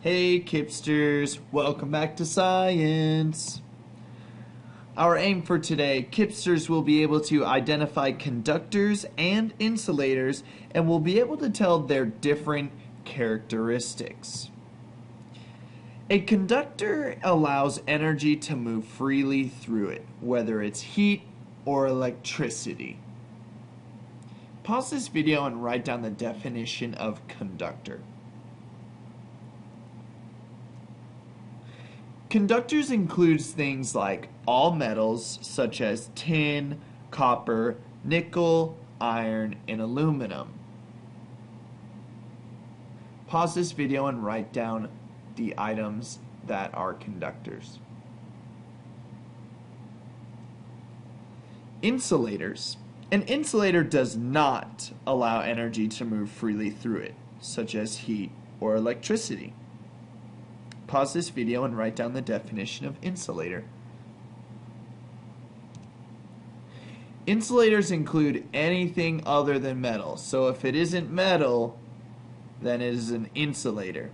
Hey Kipsters, welcome back to science. Our aim for today, Kipsters will be able to identify conductors and insulators and will be able to tell their different characteristics. A conductor allows energy to move freely through it, whether it's heat or electricity. Pause this video and write down the definition of conductor. Conductors includes things like all metals such as tin, copper, nickel, iron, and aluminum. Pause this video and write down the items that are conductors. Insulators. An insulator does not allow energy to move freely through it, such as heat or electricity. Pause this video and write down the definition of insulator. Insulators include anything other than metal. So if it isn't metal, then it is an insulator.